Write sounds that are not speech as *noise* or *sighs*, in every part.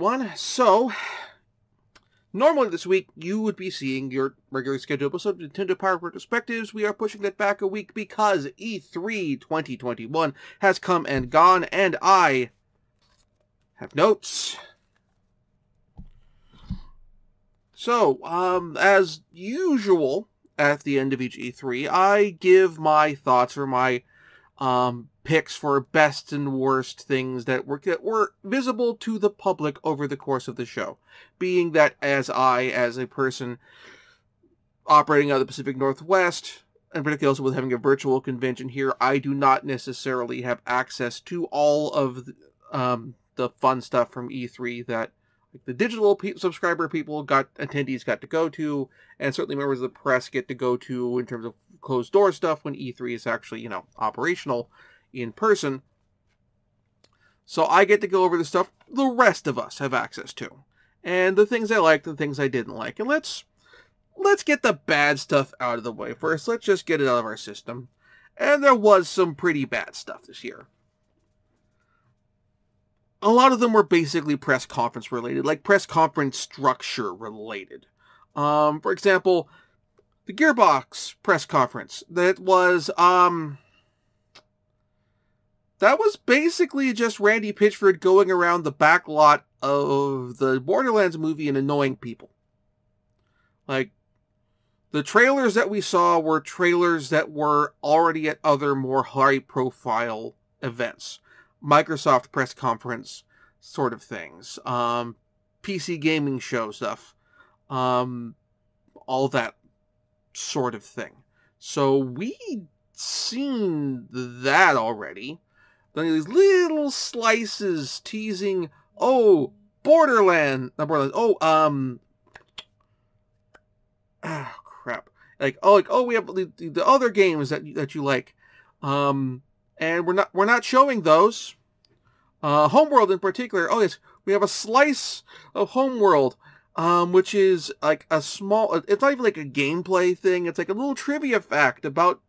everyone. So, normally this week you would be seeing your regularly scheduled episode of Nintendo Power Retrospectives. We are pushing that back a week because E3 2021 has come and gone, and I have notes. So, um, as usual, at the end of each E3, I give my thoughts or my um, picks for best and worst things that were that were visible to the public over the course of the show. Being that as I, as a person operating out of the Pacific Northwest, and particularly also with having a virtual convention here, I do not necessarily have access to all of the, um, the fun stuff from E3 that like the digital pe- subscriber people got attendees got to go to, and certainly members of the press get to go to in terms of closed door stuff when E3 is actually you know operational in person. So I get to go over the stuff the rest of us have access to, and the things I liked and things I didn't like, and let's let's get the bad stuff out of the way first. Let's just get it out of our system. And there was some pretty bad stuff this year a lot of them were basically press conference related, like press conference structure related. Um, for example, the Gearbox press conference that was um that was basically just Randy Pitchford going around the back lot of the Borderlands movie and annoying people. Like the trailers that we saw were trailers that were already at other more high profile events. Microsoft press conference sort of things, um, PC gaming show stuff, um, all that sort of thing. So we'd seen that already. Then these little slices teasing, oh, Borderland, not Borderlands, oh, um, ah, crap. Like, oh, like, oh, we have the, the other games that that you like, um, and we're not we're not showing those. Uh, Homeworld in particular. Oh yes, we have a slice of Homeworld, um, which is like a small. It's not even like a gameplay thing. It's like a little trivia fact about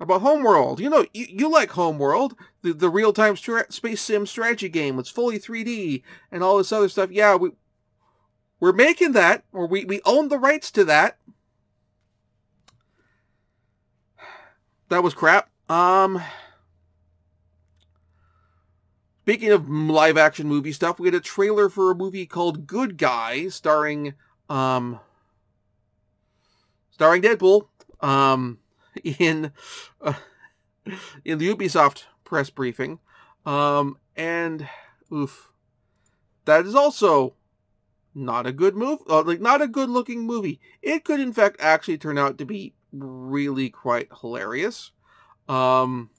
about Homeworld. You know, you, you like Homeworld, the the real time stra- space sim strategy game. It's fully 3D and all this other stuff. Yeah, we we're making that, or we we own the rights to that. *sighs* That was crap. Um. Speaking of live action movie stuff, we had a trailer for a movie called Good Guy, starring um starring Deadpool um in uh, in the Ubisoft press briefing. Um and oof. That is also not a good move, uh, like not a good looking movie. It could in fact actually turn out to be really quite hilarious. Um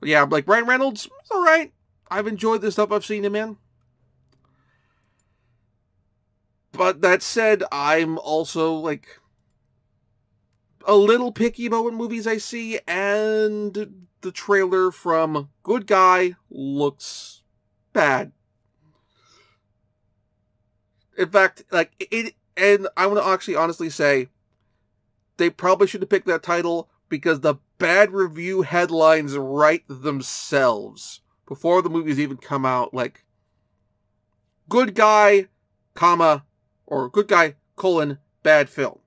But yeah, like Ryan Reynolds, all right. I've enjoyed the stuff I've seen him in. But that said, I'm also like a little picky about what movies I see, and the trailer from Good Guy looks bad. In fact, like it, and I want to actually honestly say, they probably should have picked that title because the bad review headlines write themselves before the movies even come out. Like, good guy, comma, or good guy, colon, bad film.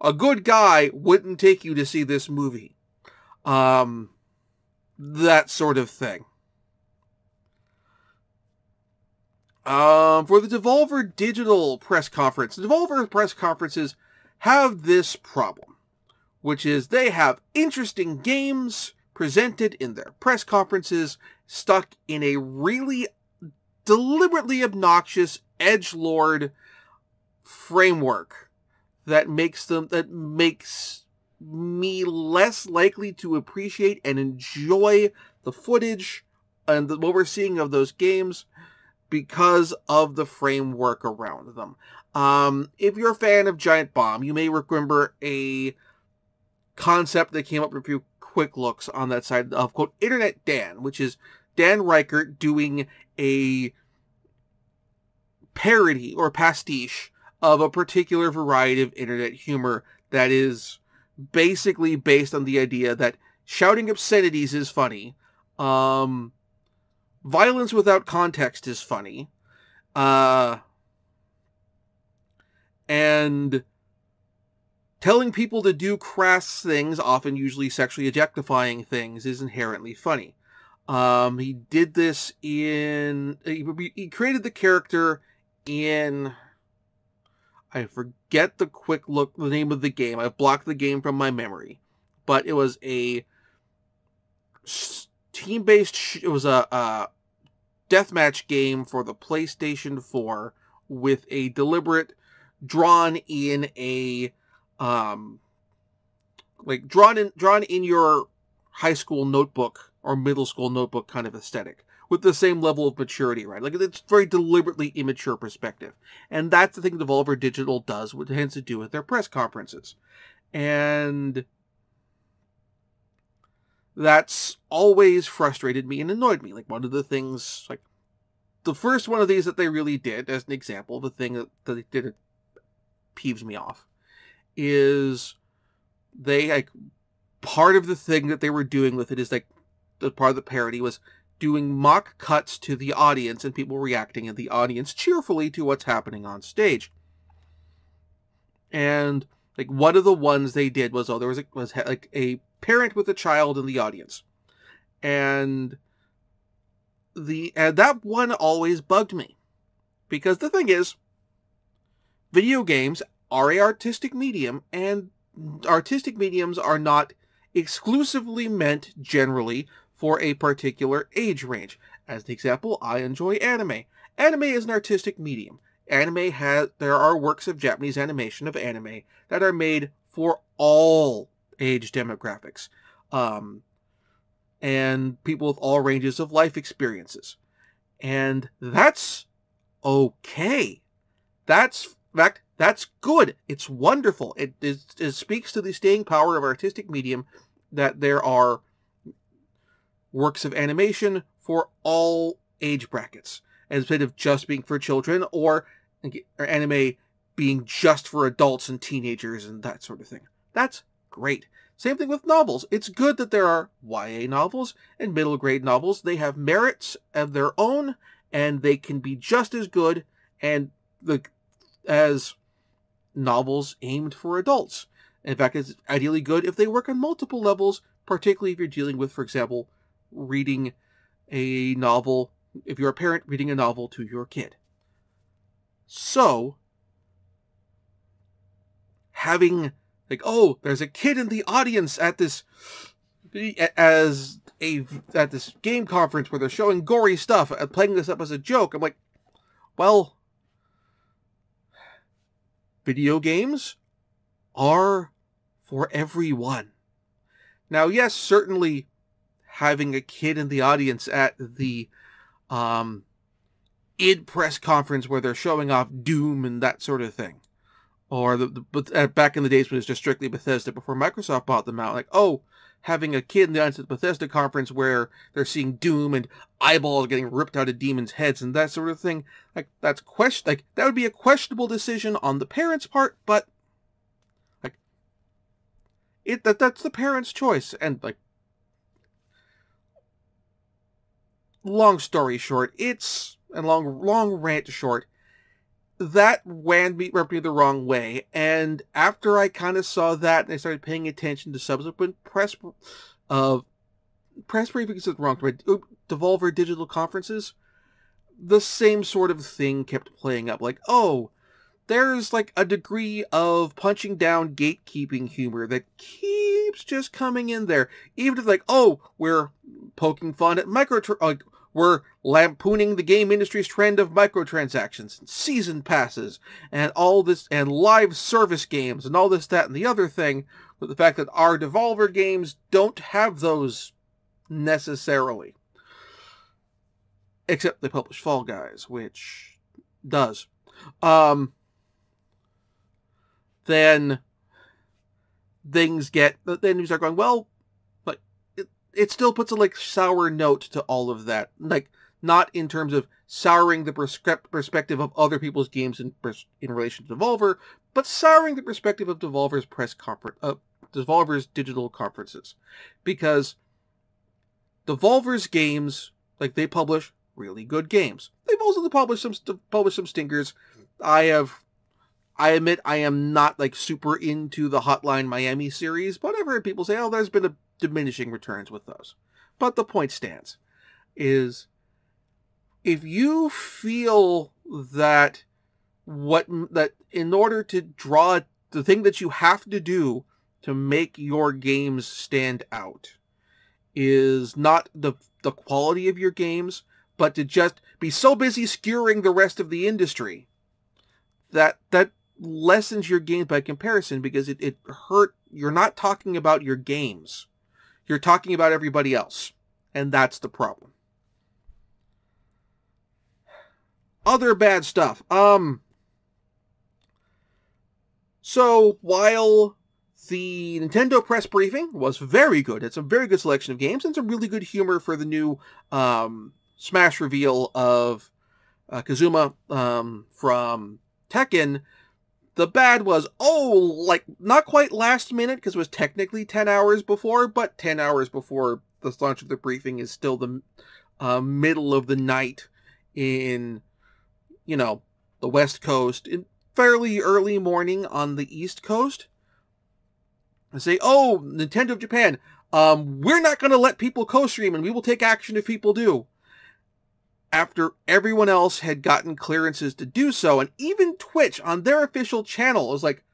A good guy wouldn't take you to see this movie. Um, that sort of thing. Um, for the Devolver Digital press conference, the Devolver press conferences have this problem which is they have interesting games presented in their press conferences stuck in a really deliberately obnoxious edge lord framework that makes them that makes me less likely to appreciate and enjoy the footage and the, what we're seeing of those games because of the framework around them. Um, if you're a fan of Giant Bomb, you may remember a concept that came up with a few quick looks on that side of quote Internet Dan, which is Dan Ryckert doing a parody or pastiche of a particular variety of internet humor that is basically based on the idea that shouting obscenities is funny. Um, violence without context is funny. Uh, and telling people to do crass things, often usually sexually objectifying things, is inherently funny. Um, he did this in. He, he created the character in. I forget the quick look, the name of the game. I blocked the game from my memory, but it was a team-based. It was a, a deathmatch game for the PlayStation 4 with a deliberate, drawn in a, um, like drawn in drawn in your high school notebook or middle school notebook kind of aesthetic with the same level of maturity, right? Like it's very deliberately immature perspective. And that's the thing Devolver Digital does, what tends to do with their press conferences. And that's always frustrated me and annoyed me. Like one of the things, like the first one of these that they really did, as an example, the thing that, that they did peeves me off, is they like part of the thing that they were doing with it is like the part of the parody was doing mock cuts to the audience and people reacting in the audience cheerfully to what's happening on stage. And like one of the ones they did was oh there was a, was like a parent with a child in the audience. And the and that one always bugged me. Because the thing is video games are a artistic medium and artistic mediums are not exclusively meant generally for a particular age range. As an example, I enjoy anime. Anime is an artistic medium. Anime has there are works of Japanese animation of anime that are made for all age demographics. Um, and people with all ranges of life experiences. And that's okay. That's in fact, that's good. It's wonderful. It, speaks to the staying power of artistic medium that there are works of animation for all age brackets instead of just being for children or, or anime being just for adults and teenagers and that sort of thing. That's great. Same thing with novels. It's good that there are YA novels and middle grade novels. They have merits of their own and they can be just as good and the as novels aimed for adults. In fact, it's ideally good if they work on multiple levels, particularly if you're dealing with, for example, reading a novel, if you're a parent reading a novel to your kid. So, having, like, oh, there's a kid in the audience at this, as a, at this game conference where they're showing gory stuff, and playing this up as a joke. I'm like, well, video games are for everyone. Now, yes, certainly having a kid in the audience at the um, id press conference where they're showing off Doom and that sort of thing. Or the, the but uh, back in the days when it was just strictly Bethesda before Microsoft bought them out, like oh, having a kid in the audience at the Bethesda conference where they're seeing Doom and eyeballs getting ripped out of demons' heads and that sort of thing, like that's question like that would be a questionable decision on the parents' part, but like it that that's the parents' choice. And like long story short, it's and long long rant short, that ran me rubbed me the wrong way. And after I kind of saw that, and I started paying attention to subsequent press of uh, press briefings is wrong, but Devolver digital conferences, the same sort of thing kept playing up. Like, oh, there's like a degree of punching down gatekeeping humor that keeps just coming in there. Even if like, oh, we're poking fun at micro like we're lampooning the game industry's trend of microtransactions and season passes and all this and live service games and all this, that, and the other thing, with the fact that our Devolver games don't have those necessarily. Except they publish Fall Guys, which does. Um, then things get then you start going, well, it still puts a like sour note to all of that. Like not in terms of souring the perspective of other people's games in, in relation to Devolver, but souring the perspective of Devolver's press conference, uh, Devolver's digital conferences. Because Devolver's games, like they publish really good games. They've also published some published some stinkers. I have I admit I am not like super into the Hotline Miami series, but I've heard people say, "Oh, there's been a diminishing returns with those." But the point stands is if you feel that what that in order to draw the thing that you have to do to make your games stand out is not the the quality of your games, but to just be so busy skewering the rest of the industry that that lessens your games by comparison because it, it hurt you're not talking about your games. You're talking about everybody else. And that's the problem. Other bad stuff. Um so while the Nintendo press briefing was very good. It's a very good selection of games and some really good humor for the new um, Smash reveal of uh, Kazuya um, from Tekken. The bad was, oh, like not quite last minute because it was technically 10 hours before, but 10 hours before the launch of the briefing is still the uh, middle of the night in, you know, the West Coast, in fairly early morning on the East Coast and say, "Oh, Nintendo of Japan, um, we're not going to let people co-stream, and we will take action if people do." After everyone else had gotten clearances to do so, and even Twitch on their official channel was like,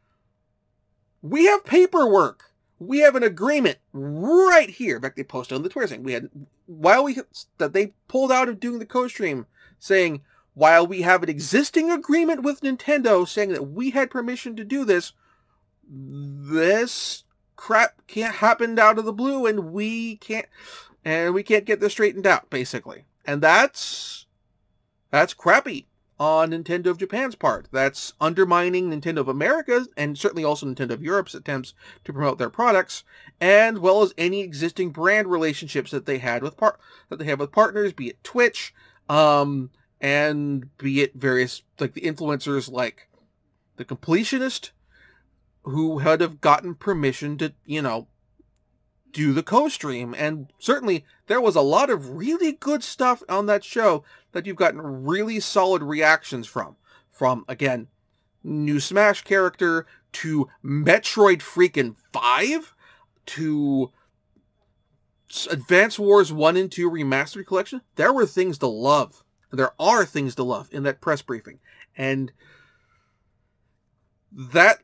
"We have paperwork. We have an agreement right here." In fact, they posted on the Twitter saying we had while we that they pulled out of doing the co-stream, saying while we have an existing agreement with Nintendo saying that we had permission to do this, this crap can't happen out of the blue and we can't and we can't get this straightened out basically and that's that's crappy on Nintendo of Japan's part. That's undermining Nintendo of America's and certainly also Nintendo of Europe's attempts to promote their products, and well as any existing brand relationships that they had with part that they have with partners, be it Twitch, um, and be it various like the influencers like the Completionist, who had have gotten permission to, you know, do the co-stream. And certainly there was a lot of really good stuff on that show that you've gotten really solid reactions from. From, again, new Smash character to Metroid freaking 5 to Advance Wars 1 and 2 Remastered Collection. There were things to love. There are things to love in that press briefing. And that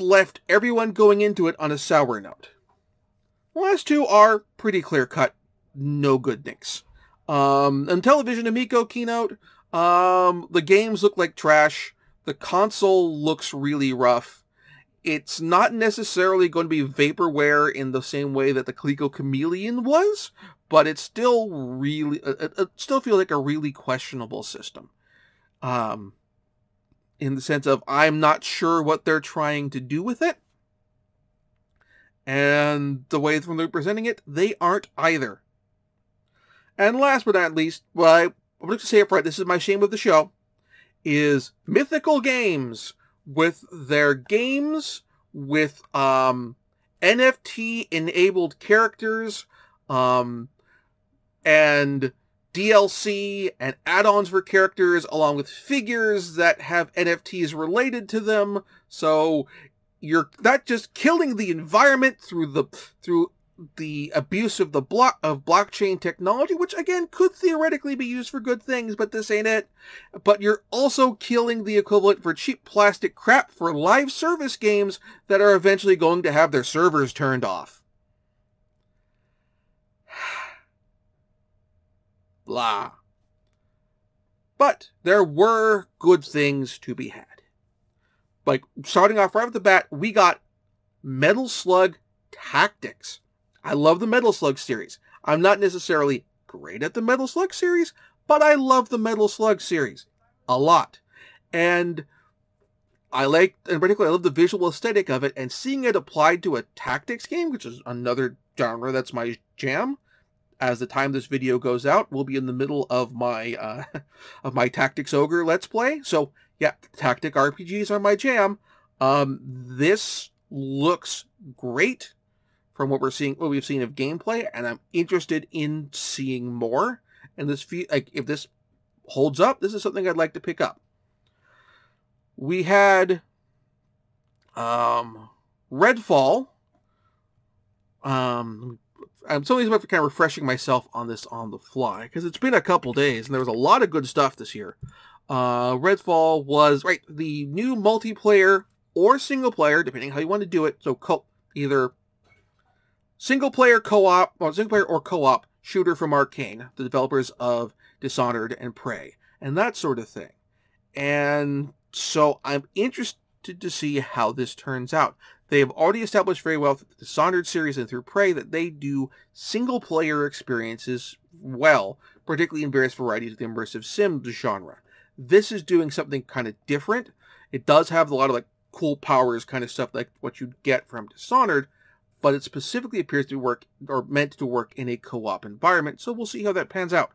left everyone going into it on a sour note. The last two are pretty clear cut, no good nicks. Um, Intellivision Amico keynote, um, the games look like trash. The console looks really rough. It's not necessarily going to be vaporware in the same way that the Coleco Chameleon was, but it's still really, it, it still feels like a really questionable system. Um, in the sense of I'm not sure what they're trying to do with it. And the way from they're presenting it, they aren't either. And last but not least, well, I, I'm going to say it right, this is my shame of the show, is Mythical Games with their games with um, NFT enabled characters um, and DLC and add-ons for characters along with figures that have NFTs related to them. So you're not just killing the environment through the through the abuse of the block of blockchain technology, which again could theoretically be used for good things, but this ain't it. But you're also killing the equivalent for cheap plastic crap for live service games that are eventually going to have their servers turned off. *sighs* blah. But there were good things to be had. Like, starting off right off the bat, we got Metal Slug Tactics. I love the Metal Slug series. I'm not necessarily great at the Metal Slug series, but I love the Metal Slug series a lot. And I like, in particular, I love the visual aesthetic of it, and seeing it applied to a tactics game, which is another genre that's my jam, as the time this video goes out, we'll be in the middle of my uh, *laughs* of my Tactics Ogre Let's Play. So yeah, tactic RPGs are my jam. Um, this looks great from what we're seeing, what we've seen of gameplay, and I'm interested in seeing more. And this, like, if this holds up, this is something I'd like to pick up. We had um, Redfall. Um, I'm something about kind of refreshing myself on this on the fly because it's been a couple days and there was a lot of good stuff this year. Uh, Redfall was right the new multiplayer or single player, depending how you want to do it. So co- either single player co-op, or single player or co-op shooter from Arkane, the developers of Dishonored and Prey, and that sort of thing. And so I'm interested to see how this turns out. They have already established very well through the Dishonored series and through Prey that they do single player experiences well, particularly in various varieties of the immersive sim genre. This is doing something kind of different. It does have a lot of like cool powers kind of stuff like what you'd get from Dishonored, but it specifically appears to work or meant to work in a co-op environment. So we'll see how that pans out.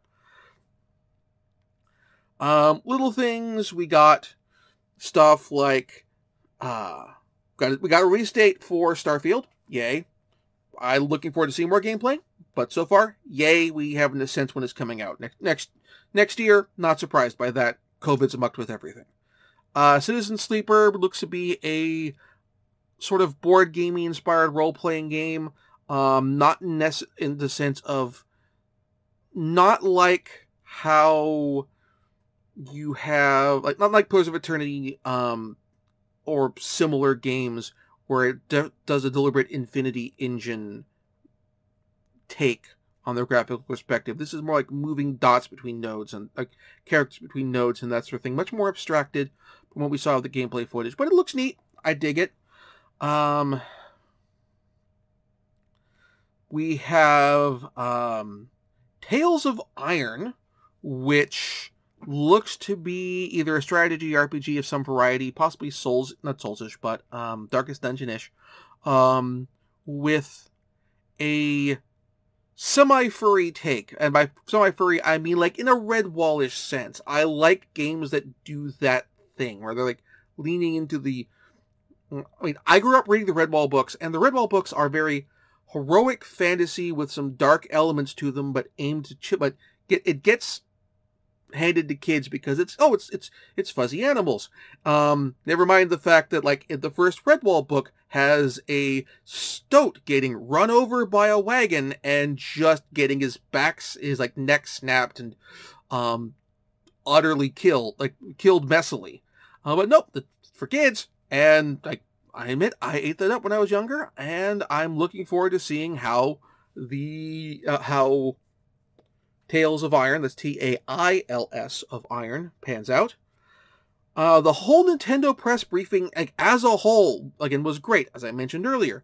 Um, little things we got stuff like uh, got we got a release date for Starfield. Yay! I'm looking forward to seeing more gameplay. But so far, yay! We have a sense when it's coming out next next next year. Not surprised by that. COVID's mucked with everything. Uh, Citizen Sleeper looks to be a sort of board gaming inspired role playing game. Um, not in, in the sense of not like how you have like not like Pillars of Eternity um or similar games where it does a deliberate Infinity Engine take on their graphical perspective. This is more like moving dots between nodes and like characters between nodes and that sort of thing. Much more abstracted from what we saw of the gameplay footage, but it looks neat. I dig it. Um, we have um, Tails of Iron, which looks to be either a strategy RPG of some variety, possibly Souls, not Soulsish, but um, Darkest Dungeon-ish, um, with a semi-furry take. And by semi-furry, I mean like in a Redwallish sense. I like games that do that thing, where they're like leaning into the... I mean, I grew up reading the Redwall books, and the Redwall books are very heroic fantasy with some dark elements to them, but aimed to... But it gets handed to kids because it's oh it's it's it's fuzzy animals. Um, never mind the fact that like the first Redwall book has a stoat getting run over by a wagon and just getting his back his like neck snapped and um utterly killed like killed messily. Uh, but nope, the, for kids and like I admit I ate that up when I was younger and I'm looking forward to seeing how the uh, how Tails of Iron, that's T A I L S of Iron, pans out. Uh, the whole Nintendo press briefing, like, as a whole, again, was great, as I mentioned earlier.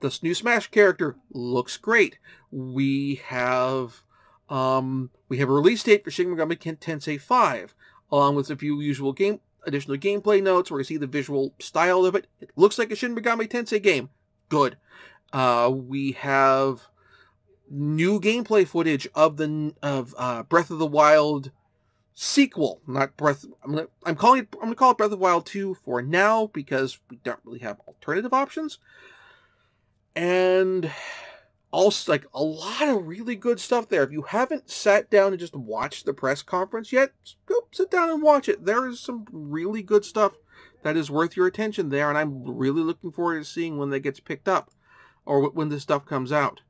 The new Smash character looks great. We have, um, we have a release date for Shin Megami Tensei 5, along with a few usual game, additional gameplay notes where you see the visual style of it. It looks like a Shin Megami Tensei game. Good. Uh, we have new gameplay footage of the of uh, Breath of the Wild sequel, not Breath. I'm gonna, I'm calling it. I'm gonna call it Breath of the Wild two for now because we don't really have alternative options. And also, like a lot of really good stuff there. If you haven't sat down and just watched the press conference yet, go sit down and watch it. There is some really good stuff that is worth your attention there, and I'm really looking forward to seeing when that gets picked up or when this stuff comes out.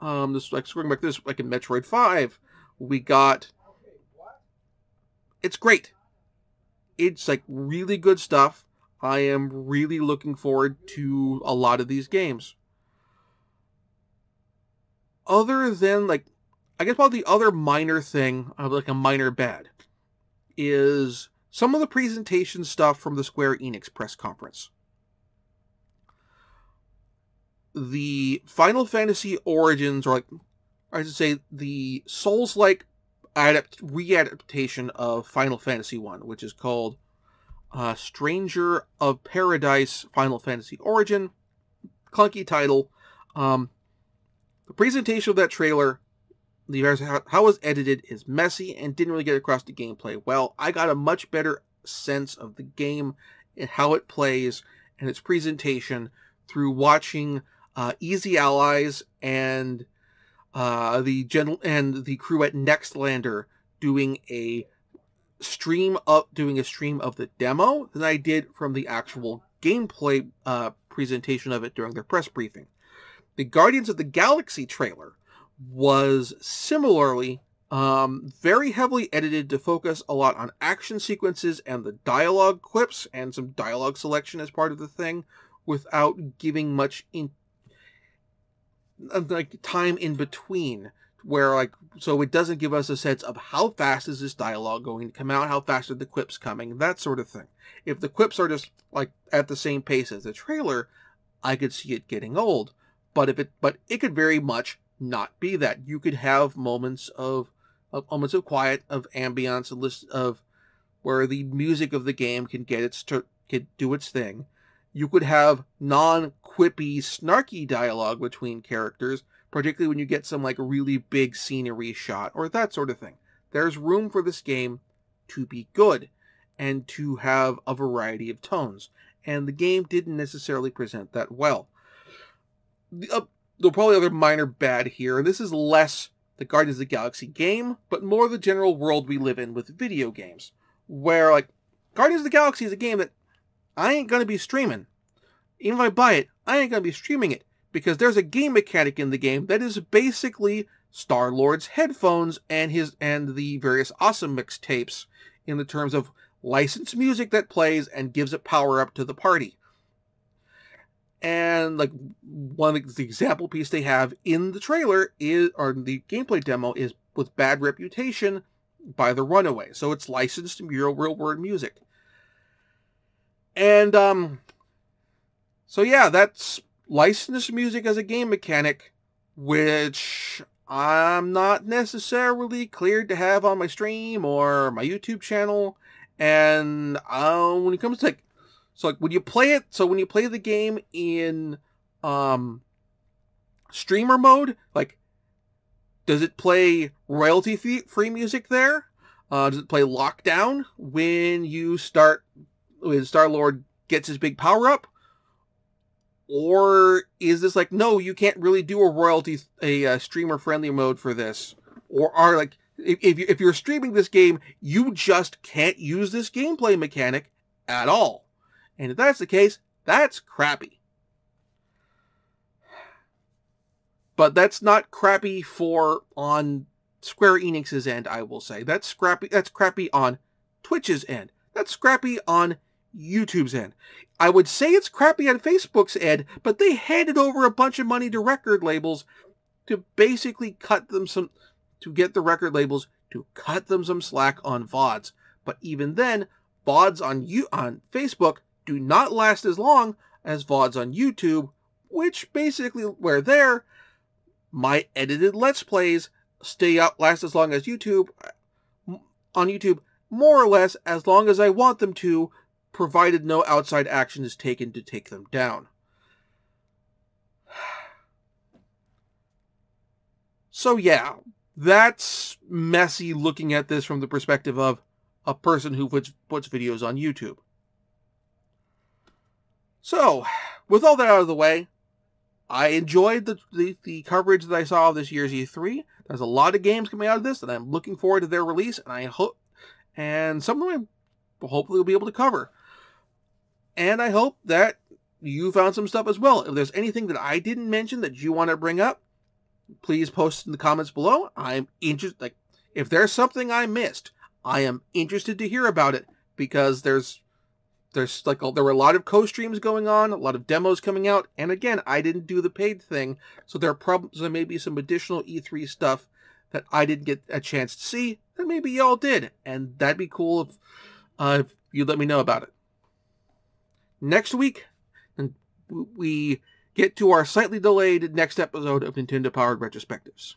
Um, this like screwing back this like in Metroid Five, we got. It's great. It's like really good stuff. I am really looking forward to a lot of these games. Other than like, I guess about the other minor thing, of like a minor bad, is some of the presentation stuff from the Square Enix press conference the Final Fantasy Origins, or like I should say, the Souls-like adapt readaptation of Final Fantasy One, which is called uh, Stranger of Paradise Final Fantasy Origin. Clunky title. Um, the presentation of that trailer the how, how it was edited is messy and didn't really get across the gameplay well. I got a much better sense of the game and how it plays and its presentation through watching uh, Easy Allies and uh, the gen- and the crew at Nextlander doing a stream up doing a stream of the demo than I did from the actual gameplay uh, presentation of it during their press briefing. The Guardians of the Galaxy trailer was similarly um, very heavily edited to focus a lot on action sequences and the dialogue clips and some dialogue selection as part of the thing without giving much in like time in between where like so it doesn't give us a sense of how fast is this dialogue going to come out how fast are the quips coming that sort of thing. If the quips are just like at the same pace as the trailer i could see it getting old. But if it but it could very much not be that. You could have moments of, of moments of quiet of ambience and list of where the music of the game can get its can do its thing. You could have non-quippy snarky dialogue between characters particularly when you get some like really big scenery shot or that sort of thing. There's room for this game to be good and to have a variety of tones. And the game didn't necessarily present that well. The, uh, the probably other minor bad here, and this is less the Guardians of the Galaxy game, but more the general world we live in with video games. Where, like, Guardians of the Galaxy is a game that I ain't gonna be streaming. Even if I buy it, I ain't gonna be streaming it because there's a game mechanic in the game that is basically Star Lord's headphones and his and the various awesome mixtapes in the terms of licensed music that plays and gives it power up to the party. And like one the example piece they have in the trailer is or the gameplay demo is with bad reputation by the runaway. So it's licensed real real world music. And um so yeah, that's licensed music as a game mechanic, which I'm not necessarily cleared to have on my stream or my YouTube channel. And uh, when it comes to like, so like when you play it, so when you play the game in um streamer mode, like does it play royalty free music there? Uh, does it play lockdown when you start when Star Lord gets his big power up? Or is this like no you can't really do a royalty a, uh, a streamer friendly mode for this? Or are like if, if you're streaming this game you just can't use this gameplay mechanic at all. And if that's the case that's crappy. But that's not crappy for on square enix's end i will say. That's crappy that's crappy on twitch's end. That's crappy on YouTube's end. I would say it's crappy on Facebook's end, but they handed over a bunch of money to record labels to basically cut them some, to get the record labels to cut them some slack on VODs. But even then, VODs on you on Facebook do not last as long as VODs on YouTube, which basically where there, my edited Let's Plays stay out last as long as YouTube on YouTube, more or less as long as I want them to provided no outside action is taken to take them down. *sighs* So, yeah, that's messy looking at this from the perspective of a person who puts, puts videos on YouTube. So, with all that out of the way, I enjoyed the, the, the, coverage that I saw of this year's E3. There's a lot of games coming out of this, and I'm looking forward to their release, and I hope, and some of them hopefully will be able to cover. And I hope that you found some stuff as well. If there's anything that I didn't mention that you want to bring up, please post in the comments below. I'm interested. Like, if there's something I missed, I am interested to hear about it because there's there's like there were a lot of co-streams going on, a lot of demos coming out, and again, I didn't do the paid thing, so there are problems. There may be some additional E3 stuff that I didn't get a chance to see that maybe y'all did, and that'd be cool if, uh, if you let me know about it next week, and we get to our slightly delayed next episode of Nintendo Powered Retrospectives.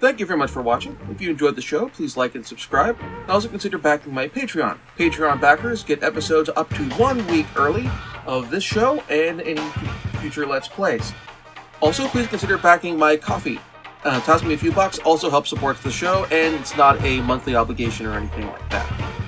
Thank you very much for watching. If you enjoyed the show, please like and subscribe. Also consider backing my Patreon. Patreon backers get episodes up to one week early of this show and any future Let's Plays. Also, please consider backing my Ko-fi. Uh, toss me a few bucks also helps support the show, and it's not a monthly obligation or anything like that.